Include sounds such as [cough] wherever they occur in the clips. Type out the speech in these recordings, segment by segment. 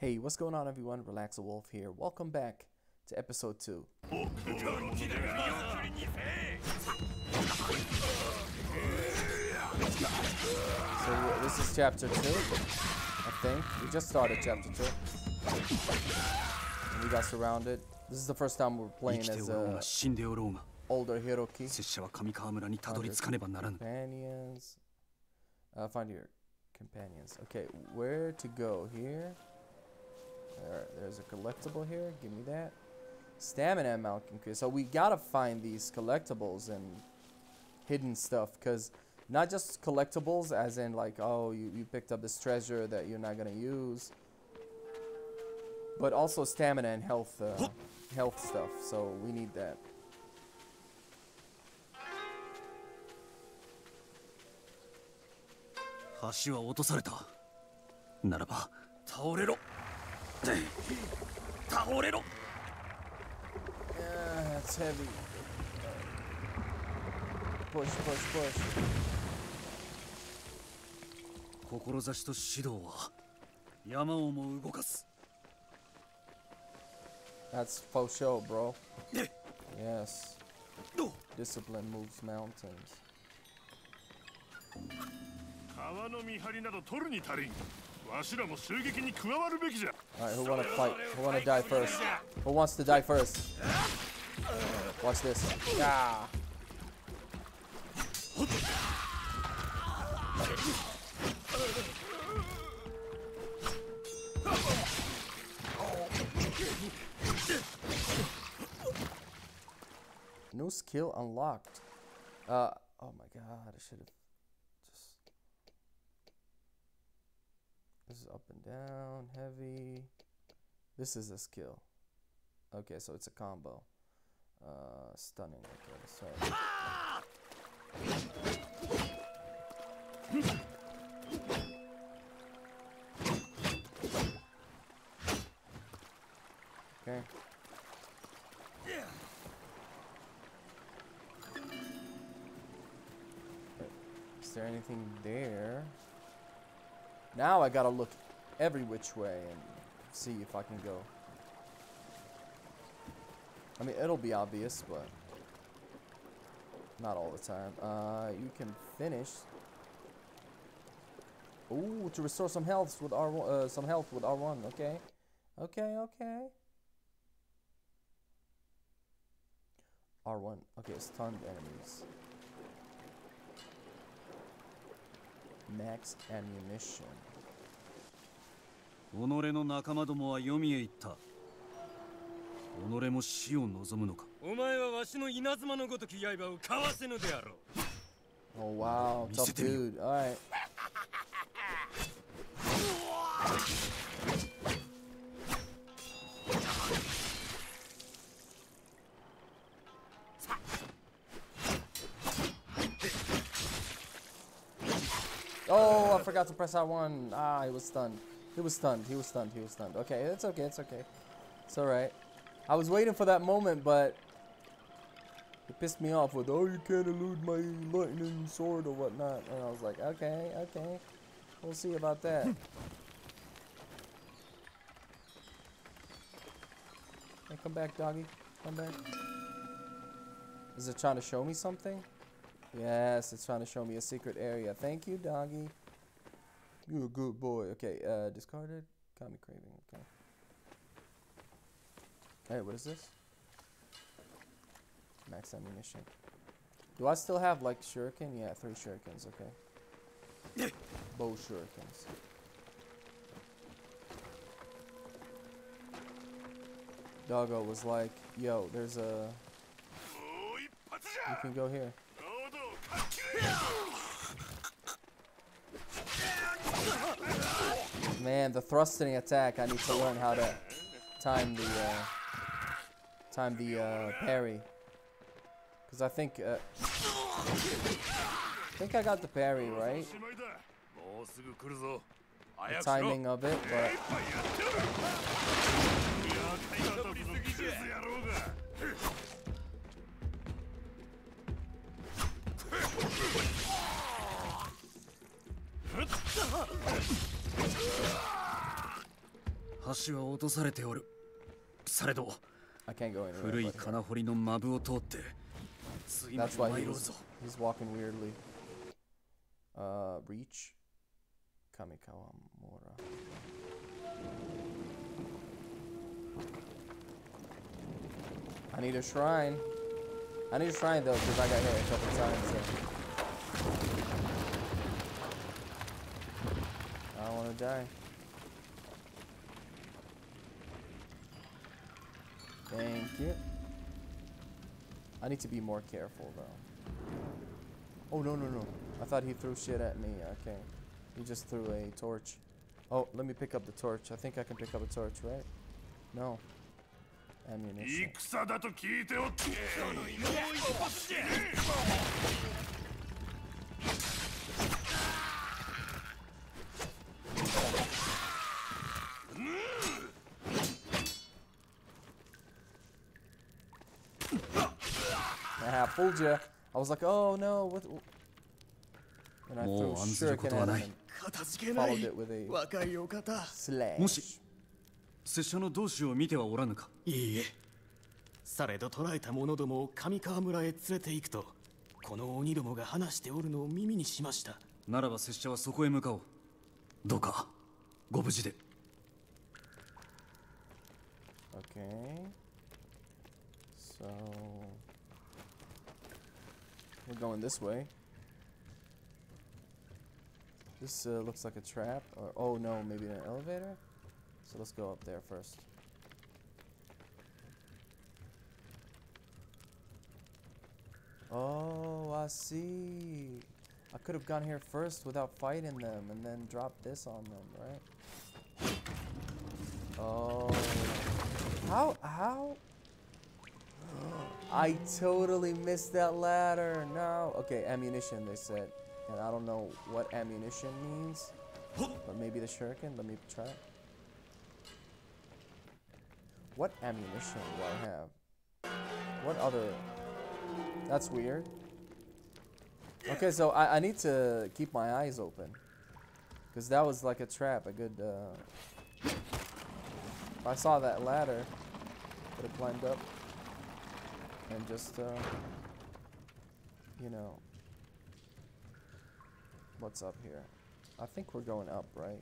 Hey, what's going on everyone? Relaxin Wolf here. Welcome back to episode 2. So this is chapter 2, I think. We just started chapter 2. And we got surrounded. This is the first time we're playing as uh, a older Hiroki. Companions. Uh, find your companions. Okay, where to go here? There, there's a collectible here. Give me that. Stamina amount increase. So we gotta find these collectibles and hidden stuff because not just collectibles as in like oh you, you picked up this treasure that you're not gonna use but also stamina and health uh, health stuff so we need that Hashi wa otosaretā. Naraba, taorero. 倒れろ倒れろ Yeah, that's heavy. Push, push, push. 志と指導は山をも動かす That's faux show, bro. Yes. Discipline moves mountains. 川の見張りなど取るに足りん Alright, who wanna fight? Who wanna die first? Who wants to die first? Watch this. Yeah. New skill unlocked. Uh, oh my god, I should have This is up and down, heavy. This is a skill. Okay, so it's a combo. Uh, stunning. Okay. Okay. Is there anything there? Now I gotta look every which way and see if I can go. I mean, it'll be obvious, but not all the time. Uh, you can finish. Ooh, to restore some health with R1, uh, some health with R1. Okay, okay, okay. R1. Okay, stunned enemies. Max ammunition. 己の仲間どもは黄泉へ行った己も死を望むのかお前はわしの稲妻のごとき刃をかわせぬであろう Oh wow, tough dude. All right. Oh, I forgot to press R1. Ah, he was stunned. He was stunned. He was stunned. He was stunned. Okay, it's okay. It's okay. It's all right. I was waiting for that moment, but it pissed me off with, oh, you can't elude my lightning sword or whatnot. And I was like, okay, okay. We'll see about that. [laughs] hey, come back, doggy. Come back. Is it trying to show me something? Yes, it's trying to show me a secret area. Thank you, doggy. You're a good boy. Okay, uh, discarded. Got me craving. Okay. Hey, what is this? Max ammunition. Do I still have like shuriken? Yeah, three shurikens. Okay. [laughs] Bow shurikens. Doggo was like, yo, there's a. You can go here. [laughs] man, the thrusting attack. I need to learn how to time the uh, time the uh, parry. Cause I think uh, I think I got the parry right. The timing of it, but. 橋は落とされておるされど古.い.金堀のマブを通ってついに参ろうぞ he's walking weirdly. Uh, reach. Kamikawa Mora. I need a shrine. I need a shrine though, because I got hit a couple times. So. I don't want to die. Thank you. I need to be more careful though. Oh no no no! I thought he threw shit at me. Okay, he just threw a torch. Oh, let me pick up the torch. I think I can pick up a torch, right? No. Ammunition. 戦だと聞いておって I fooled you. I was like, oh no, what? And I threw shuriken ことは at な him い and 片付けな followed い it with a 若いお方 slash. もし拙者の同志を見てはおらぬか?いいえされど捕らえた者どもを上川村へ連れて行くとこの鬼どもが話しておるのを耳にしましたならば拙者はそこへ向かおうどうかご無事で Okay. So we're going this way. This uh, looks like a trap, or oh no, maybe an elevator. So let's go up there first. Oh, I see. I could have gone here first without fighting them, and then dropped this on them, right? Oh. How? How? I totally missed that ladder. No. Okay, ammunition, they said. And I don't know what ammunition means. But maybe the shuriken. Let me try. What ammunition do I have? What other. That's weird. Okay, so I, I need to keep my eyes open. Because that was like a trap. A good. Uh, I saw that ladder, would have climbed up and just, uh, you know, what's up here? I think we're going up, right?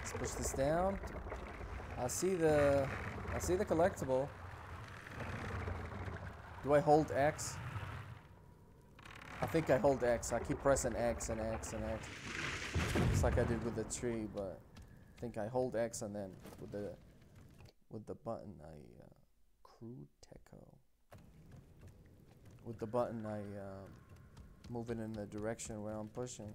Let's push this down. I see the, I see the collectible. Do I hold X? I think I hold X. I keep pressing X and X and X. Just like I did with the tree, but I think I hold X and then with the with the button I uh, crude techo. With the button I um, move it in the direction where I'm pushing.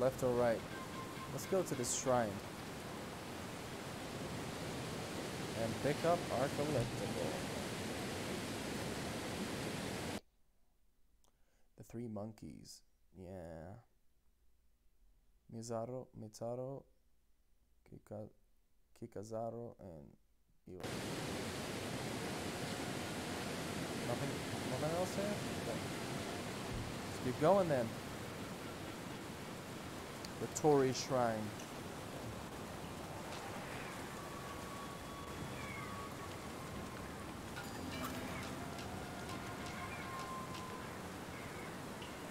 Left or right? Let's go to this shrine. And pick up our collectible. The three monkeys. Yeah. Mizaro, Mitaro, Kika, Kikazaro, and Iwa. Nothing, nothing else here? Okay. Let's keep going then. The Tori Shrine.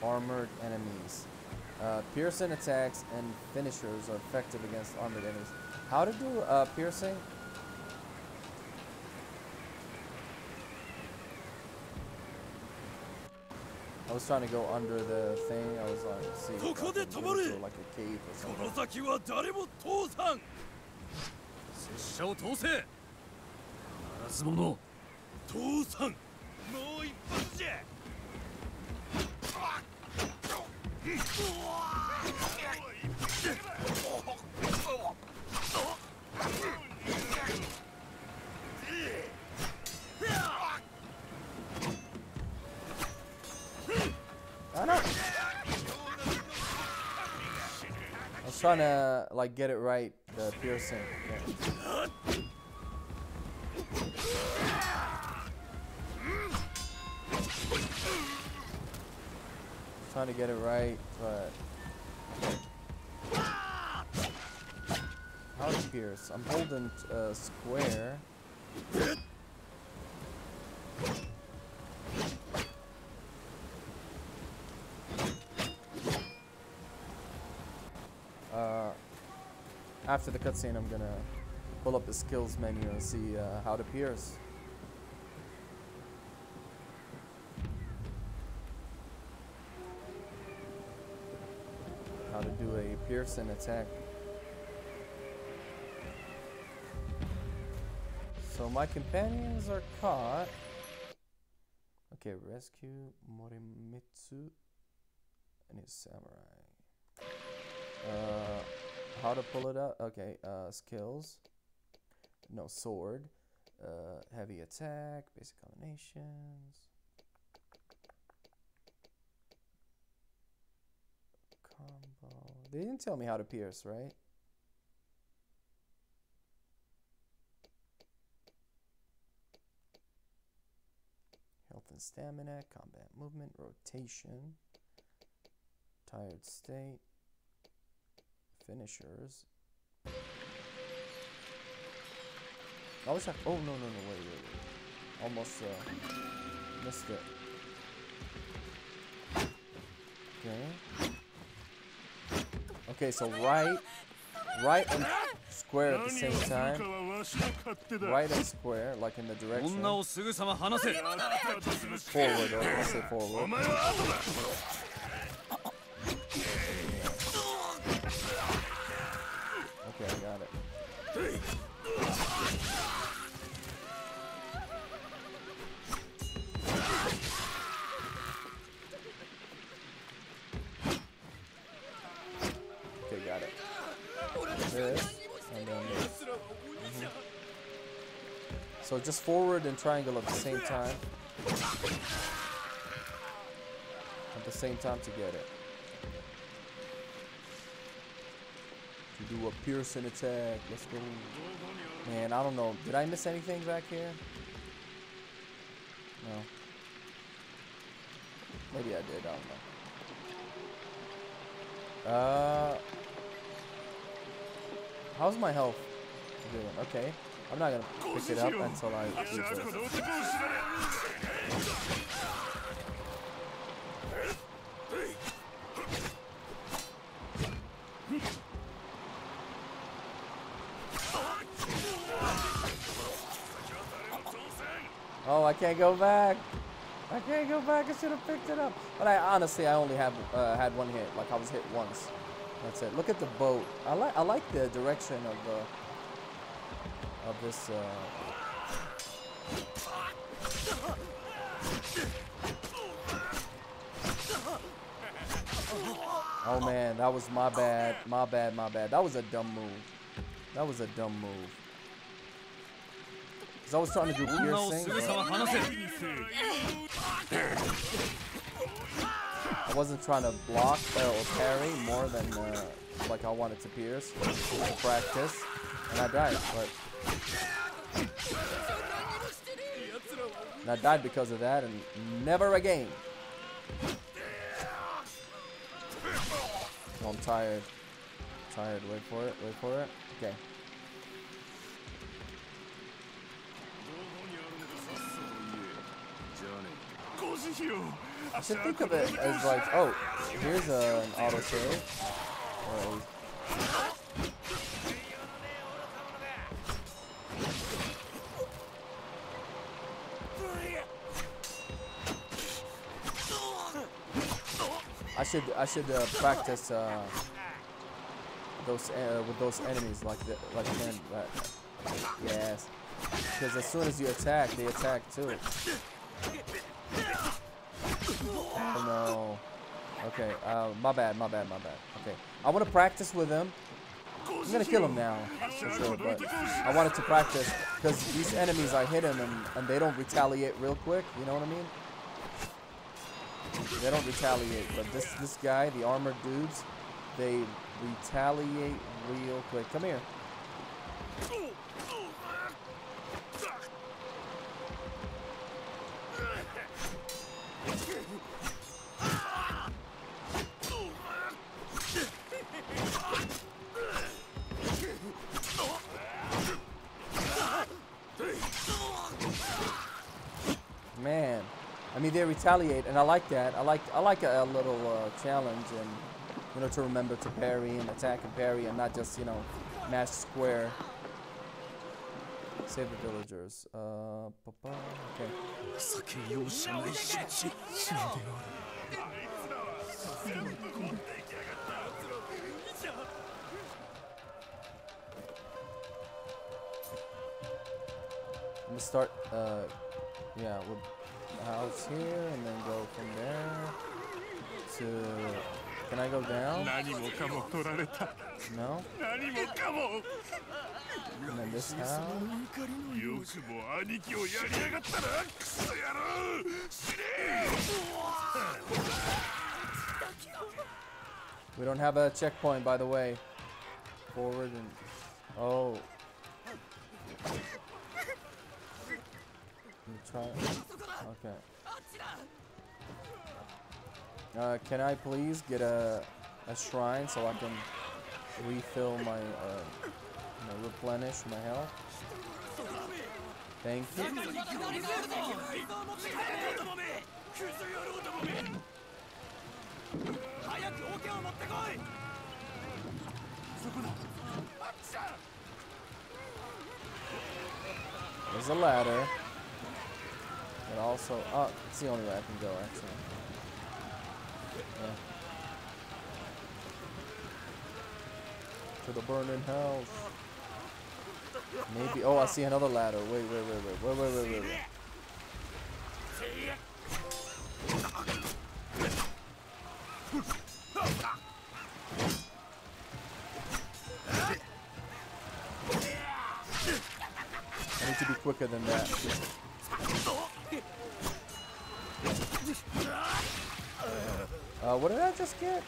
Armored enemies. Uh, piercing attacks and finishers are effective against armored enemies. How to do uh, piercing? I was trying to go under the thing. I was like, see, if I ここで can 止ま get れ into like a cave or この something. 先は誰も通さん拙者を通せならず者通さんもう一発じゃ trying to like get it right, the piercing. Okay. Trying to get it right, but how to pierce? I'm holding uh, square. After the cutscene, I'm gonna pull up the skills menu and see uh, how to pierce. How to do a piercing attack. So my companions are caught. Okay, rescue Morimitsu and his samurai. Uh, how to pull it up? Okay, uh, skills. No sword. Uh, heavy attack. Basic combinations. Combo. They didn't tell me how to pierce, right? Health and stamina, combat movement, rotation, tired state, finishers. I was like, Oh, no, no, no, wait, wait, wait. Almost uh, missed it. Okay. Okay, so right, right and square at the same time. Right and square, like in the direction. Forward, or I say forward. Forward and triangle at the same time. At the same time to get it. To do a piercing attack. Let's go. Man, I don't know. Did I miss anything back here? No. Maybe I did. I don't know. Uh, how's my health doing? Okay, I'm not gonna pick it up until I. Oh, I can't go back. I can't go back. I should have picked it up. But I honestly, I only have uh, had one hit. Like I was hit once. That's it. Look at the boat. I like I like the direction of the of this uh, Oh man, that was my bad. My bad, my bad. That was a dumb move. That was a dumb move. Cause I was trying to do piercing. I wasn't trying to block or parry more than uh, like I wanted to pierce. I practice, and I died, but. And I died because of that and never again. Oh, I'm tired. I'm tired. Wait for it. Wait for it. Okay. I should think of it as like, oh, here's a, an auto save. Should I should uh, practice uh, those uh, with those enemies like the, like yes, because as soon as you attack, they attack too. Oh no. Okay. Uh, my bad. My bad. My bad. Okay. I want to practice with them. I'm gonna kill him now, for sure. But I wanted to practice because these enemies, I hit them and, and they don't retaliate real quick. You know what I mean? They don't retaliate, but this this guy, the armored dudes, they retaliate real quick. Come here. did retaliate, and I like that. I like I like a, a little uh, challenge, and you know, to remember to parry and attack and parry, and not just you know, mash square. Save the villagers. Uh, okay. I'm gonna start, uh, yeah, we're house here and then go from there to... Can I go down? No? And then this house? We don't have a checkpoint, by the way. Forward and... Oh. Try... Okay. Uh, can I please get a a shrine so I can refill my uh, you know, replenish my health? Thank you. There's a ladder. But also, oh, it's the only way I can go actually. Yeah. To the burning house. Maybe. Oh, I see another ladder. Wait, wait, wait, wait, wait, wait, wait, wait. wait. I need to be quicker than that. Uh, what did I just get?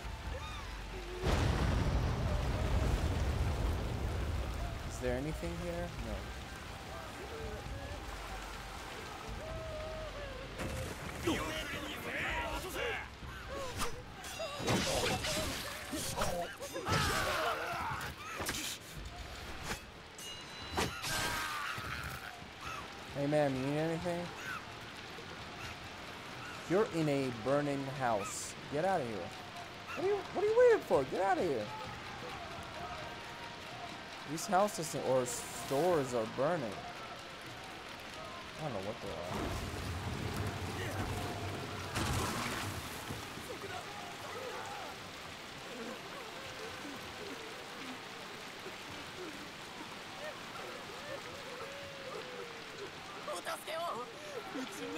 Is there anything here? No. Hey man, you need anything? You're in a burning house. Get out of here. What are you what are you waiting for? Get out of here. These houses or stores are burning. I don't know what they are.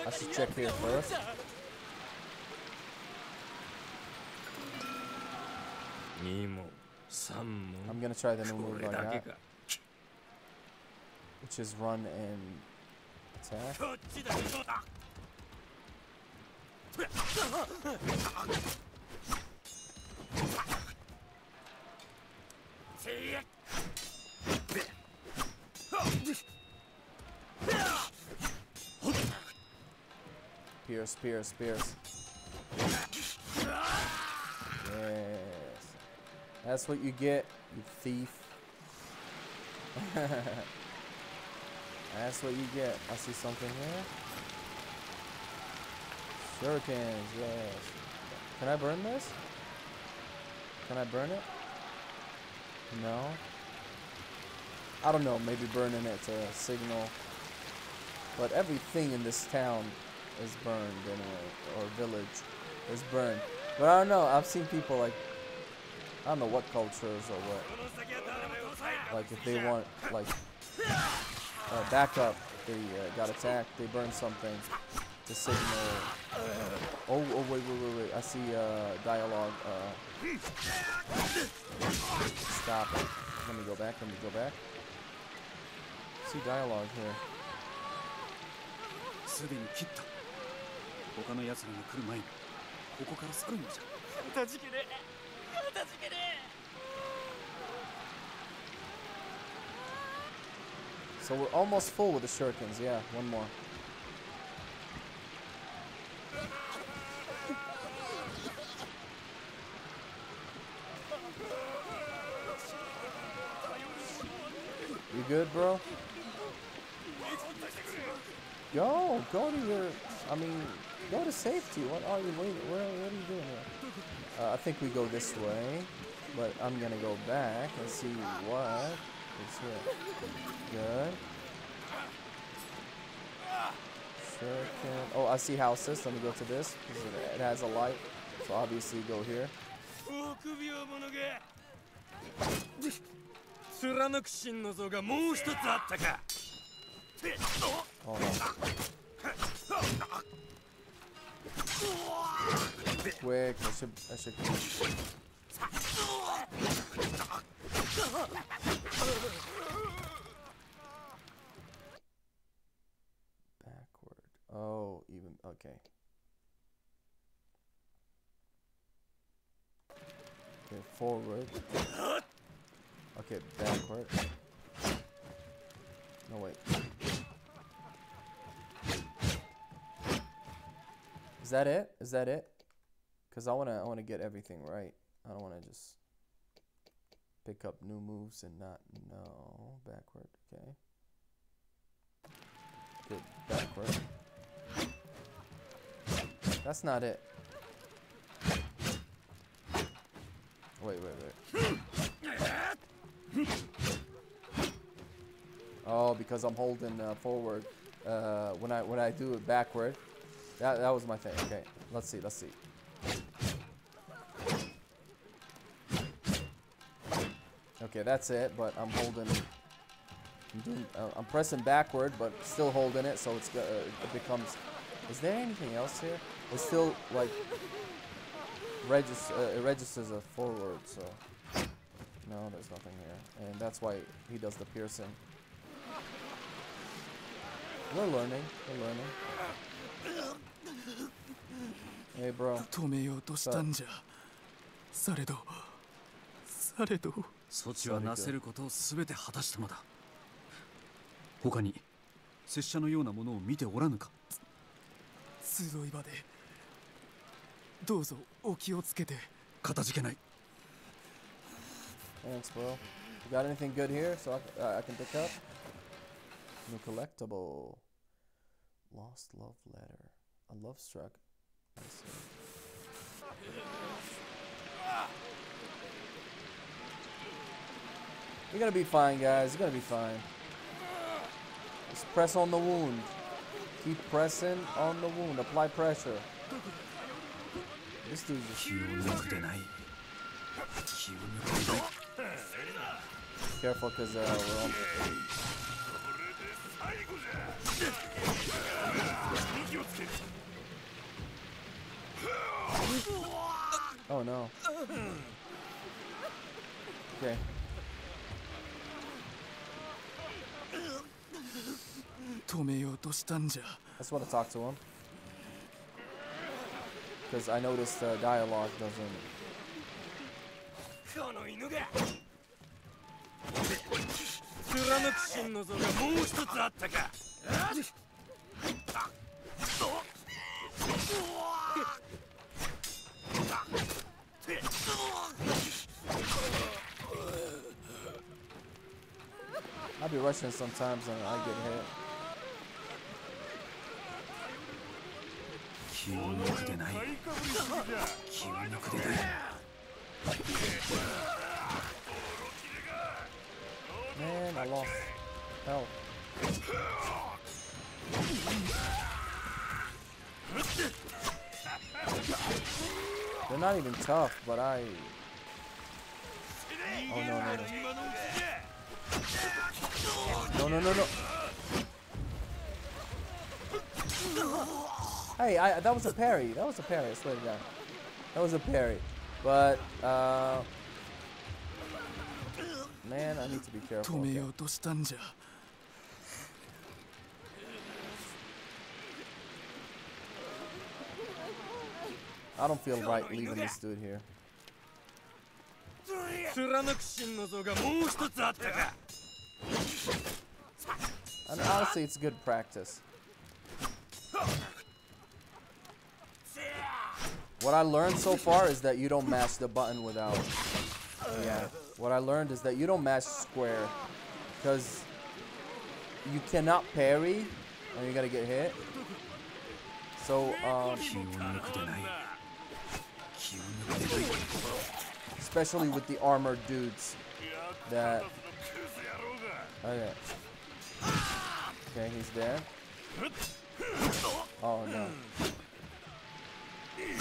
I should check here first. I'm gonna try the new move I got, which is run and attack. Pierce, pierce, pierce. Yes. That's what you get, you thief. [laughs] That's what you get. I see something here. Shurikens, yes. Can I burn this? Can I burn it? No. I don't know, maybe burning it to signal. But everything in this town is burned anyway, or village is burned. But I don't know. I've seen people like I don't know what cultures or what. Like if they want like uh, backup, they uh, got attacked. They burn something to signal. Oh, oh wait, wait, wait, wait. I see uh, dialogue. Uh, stop it. Let me go back. Let me go back. See dialogue here. すでに切った他の奴らが来る前にここから去るのじゃ [laughs] [laughs] So we're almost full with the shurikens. Yeah, one more. You good, bro? Go, go to your. I mean, go to safety. What are you? What, what are you doing here? Uh, I think we go this way, but I'm gonna go back and see what is here. Good. Second. Oh, I see houses. Let me go to this. It has a light, so obviously go here. Oh no. Quick, I should, I should. Backward. Oh, even okay. Okay, forward. Okay, backward. No wait. Is that it? Is that it? Cause I wanna I wanna get everything right. I don't wanna just pick up new moves and not know. backward. Okay. Good backward. That's not it. Wait, wait, wait. Oh, because I'm holding uh, forward. Uh, when I when I do it backward, that that was my thing. Okay, let's see, let's see. Okay, that's it. But I'm holding. I'm, doing, uh, I'm pressing backward, but still holding it, so it's go- uh, it becomes. Is there anything else here? It's still like regis- uh, it registers a forward, so no, there's nothing here, and that's why he does the piercing. We're learning. We're learning. Hey, bro. 止めようとしたんじゃされど されど措置はなせることを全て果たしたのだ他に拙者のようなものを見ておらぬか集い場でどうぞお気をつけてかたじけない Thanks, bro. You got anything good here so I, uh, I can pick up? New collectible. Lost love letter. A love struck. I see. You're gonna be fine, guys. You're gonna be fine. Just press on the wound. Keep pressing on the wound. Apply pressure. This dude's just... Careful, because uh, we're on... Oh, no. Okay. 止めようとしたんじゃ I just want to talk to him. Because I noticed the dialogue doesn't. この犬が貫く真の像がもう一つあったか I'll be rushing sometimes and I get hit. 気を抜くでない気を抜くでない Man, I lost health. They're not even tough, but I. Oh no no no. No, no, no, no. Hey, I, that was a parry. That was a parry. I swear to God. That was a parry. But, uh... Man, I need to be careful. Okay. I don't feel right leaving this dude here. 貫く真の像がもう一つあったか And honestly, it's good practice. What I learned so far is that you don't mash the button without. Yeah. What I learned is that you don't mash square. Because you cannot parry and you gotta get hit. So, um, especially with the armored dudes that. Oh, okay. Okay, he's there. Oh no.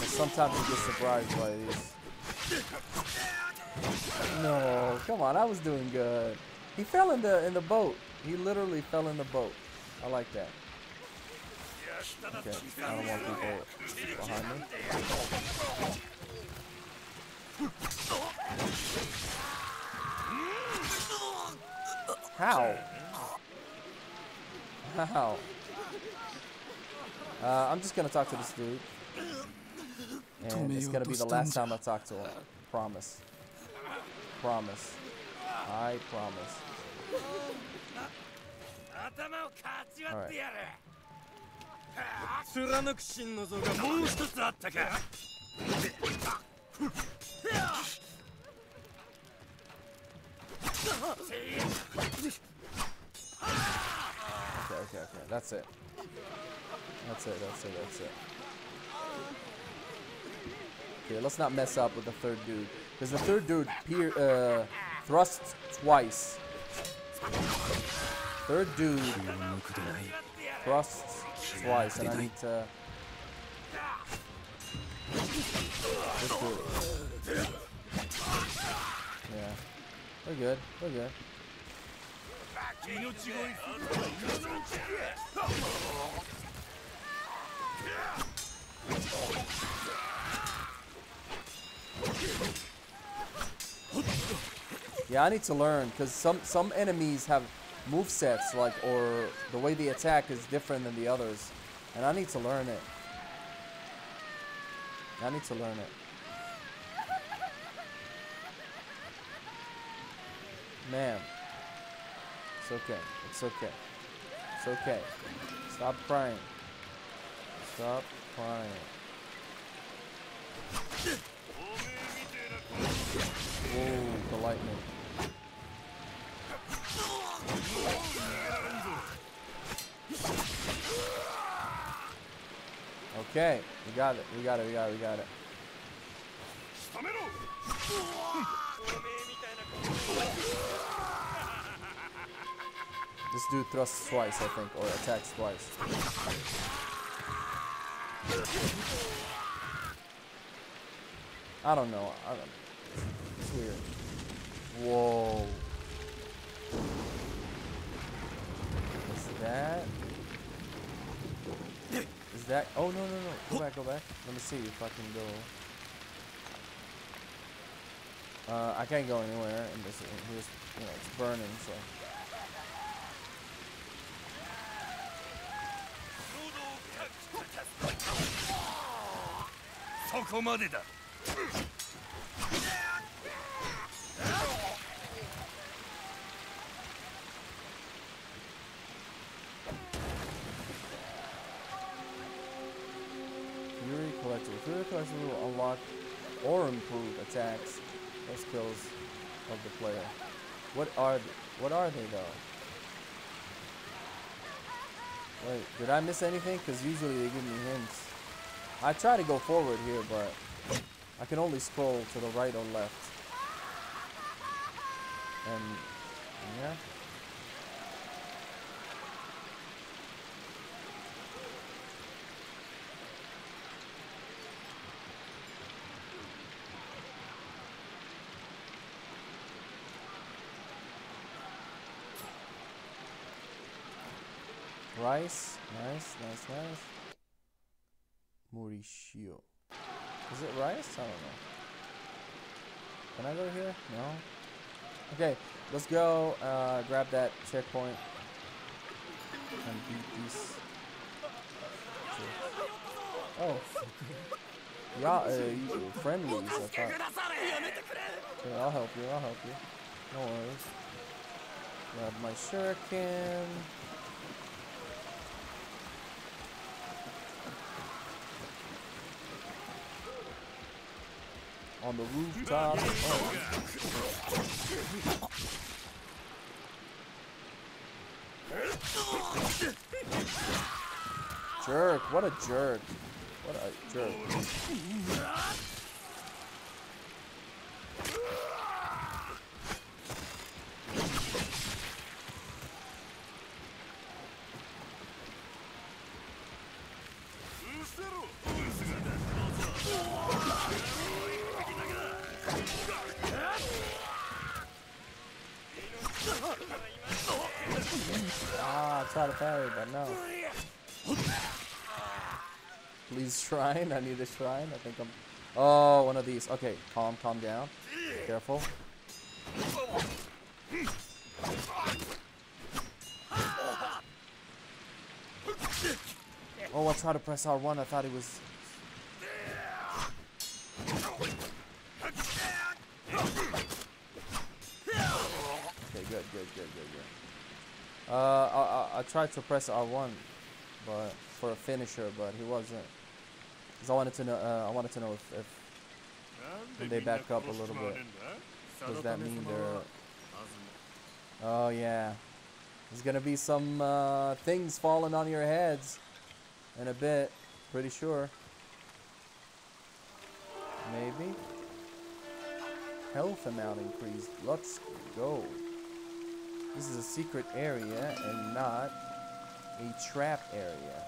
Sometimes you get surprised by these. No, come on, I was doing good. He fell in the in the boat. He literally fell in the boat. I like that. Okay, I don't want people behind me. How? How? Uh, I'm just gonna talk to this dude. And it's gonna be the last time I talk to him. Promise. Promise. I promise. 頭をかち割ってやる貫く真の像がもう一つあったか Okay, okay, okay. That's it. That's it, that's it, that's it. Okay, let's not mess up with the third dude. Because the third dude peer, uh, thrusts twice. Third dude thrusts twice, and I need to... Let's do it. We're good. We're good. Yeah, I need to learn because some some enemies have move sets like or the way they attack is different than the others, and I need to learn it. I need to learn it. Man, it's okay. It's okay. It's okay. Stop crying. Stop crying. Whoa, the lightning. Okay, we got it. We got it. We got it. We got it. This dude thrusts twice, I think, or attacks twice. I don't know. I don't. It's weird. Whoa. Is that? Is that? Oh no no no! Go back, go back. Let me see if I can go. Uh, I can't go anywhere, and this, here's, you know, it's burning, so. そこまでだ Fury Collectible. Fury Collectible will unlock or improve attacks or skills of the player. What are th- what are they though? Wait, did I miss anything? Because usually they give me hints. I try to go forward here, but I can only scroll to the right or left. And, yeah. Rice, nice, nice, nice. Mauricio. Is it rice? I don't know. Can I go here? No. Okay, let's go. Uh, grab that checkpoint and beat these. Oh. [laughs] Yeah, uh, friendlies. I thought. Okay, I'll help you. I'll help you. No worries. Grab my shuriken. On the rooftop. Oh. Jerk. What a jerk. What a jerk. Shrine. I need a shrine. I think I'm. Oh, one of these. Okay, calm, calm down. Careful. Oh, I tried to press R1. I thought it was. Okay, good, good, good, good, good. Uh, I, I, I tried to press R1, but for a finisher, but he wasn't. Cause I wanted to know. Uh, I wanted to know if, if When they back up a little bit. does that mean they're. Oh yeah, there's gonna be some uh, things falling on your heads in a bit. Pretty sure. Maybe. Health amount increased. Let's go. This is a secret area and not a trap area.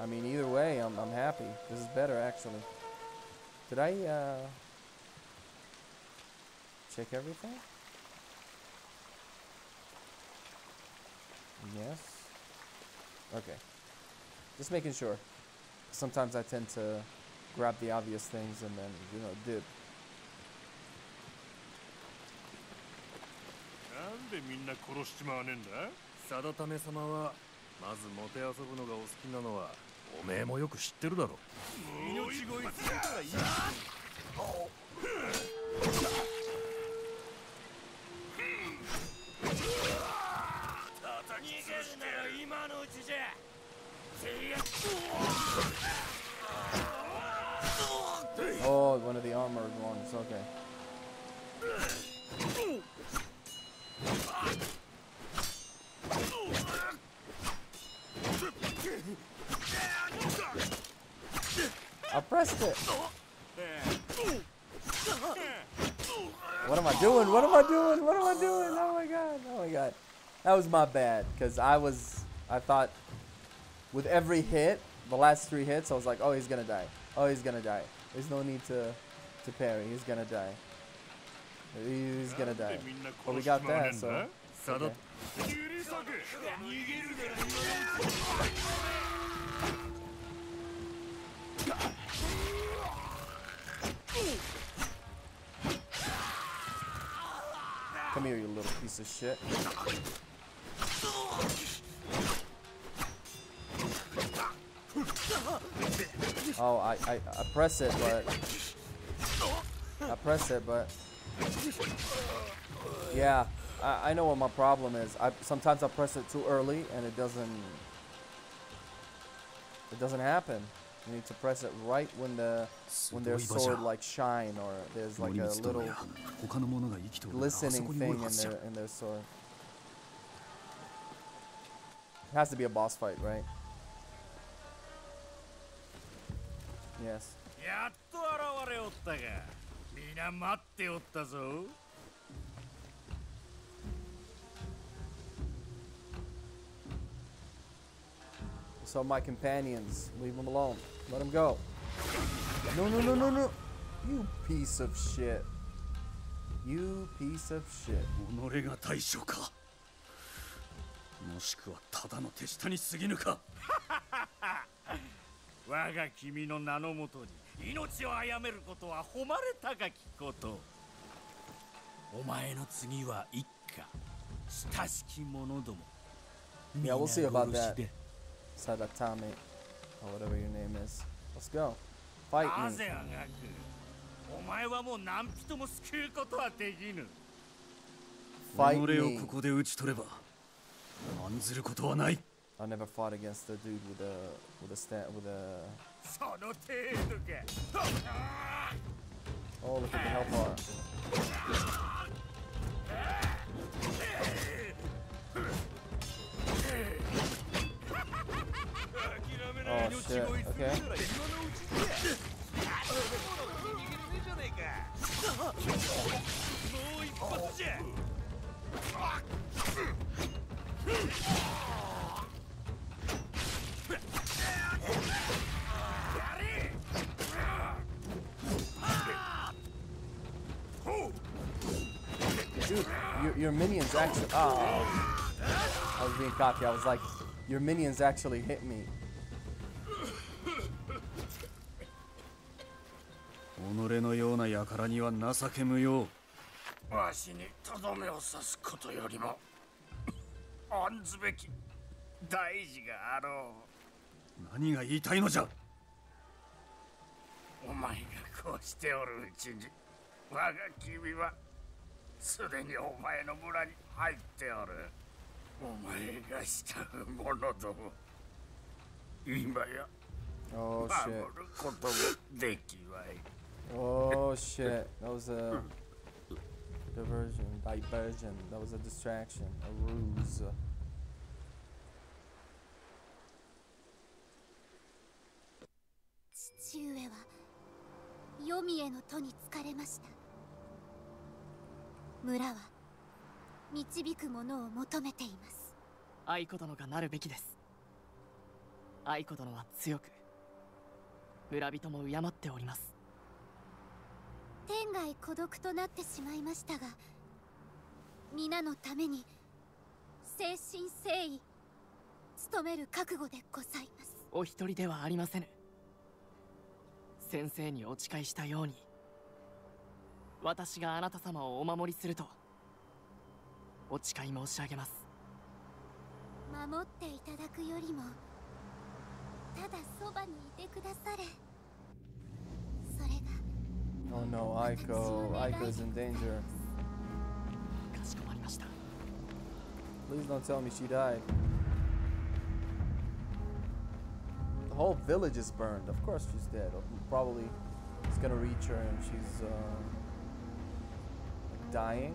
I mean, either way, I'm, I'm happy. This is better, actually. Did I, uh, check everything? Yes. Okay. Just making sure. Sometimes I tend to grab the obvious things and then, you know, dip. Sadatame-sama おめえもよく知ってるだろ命乞いするからいい逃げるなら今のうちじゃ Oh, one of the armored ones. Okay. I pressed it. What am I doing? What am I doing? What am I doing? Oh my god. Oh my god. That was my bad because I was, I thought with every hit, the last three hits, I was like, oh, he's going to die. Oh, he's going to die. There's no need to, to parry. He's going to die. He's going to die. But we got that, so. Okay. Come here, you little piece of shit. Oh, I, I, I press it, but I press it, but yeah, I, I know what my problem is. I sometimes I press it too early and it doesn't it doesn't happen. You need to press it right when the す when ご their い場じゃ sword like shine or there's 森 like a 光殿 little や他の者が生きておるがあそ glistening こにお thing る in はずじゃ their in their sword. It has to be a boss fight, right? Yes. やっと現れおったが皆待っておったぞ So my companions, leave them alone. Let them go. No, no, no, no, no. You piece of shit. You piece of shit. 己が大将か もしくはただの手下に過ぎぬか我が君の名のもとに命を殺めることは誉れ高きことお前の次は一家親しき者ども Yeah, [laughs] we'll see about 皆 that. 殺しで Sadatame, or whatever your name is. Let's go. Fight な me. ぜあがくお前はもう何人も救うことはできぬ Fight 己を me. ここで討ち取れば案ずることはない I never fought against the dude with a with a sta with a. その程度か Oh, look at the hellbar. Oh shit, okay. Dude, your, your minions actually- oh. I was being cocky, I was like, your minions actually hit me. のような輩には情け無用。わしにとどめを刺すことよりも [laughs] 案ずべき大事があろ何が言いたいのじゃ。うお前がこうしておるうちに我が君はすでにお前の村に入っておる。お前が慕う者ども今や Oh 守.ることもできわい Oh shit. That was a diversion, diversion. That was a distraction, a ruse. 父上は黄泉への戸に疲れました村は導くものを求めています愛子殿がなるべきです愛子殿は強く村人も敬っております天涯孤独となってしまいましたが皆のために誠心誠意努める覚悟でございます。お一人ではありませぬ。先生にお誓いしたように私があなた様をお守りするとお誓い申し上げます。守っていただくよりもただそばにいてくだされ Oh no, Aiko. Aiko's in danger. Please don't tell me she died. The whole village is burned. Of course she's dead. Probably it's gonna reach her and she's uh, dying.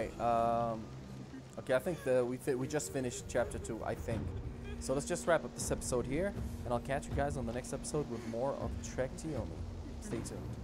Okay. Um, okay. I think the we we just finished chapter two. I think. So let's just wrap up this episode here, and I'll catch you guys on the next episode with more of Trek to Yomi. Stay tuned.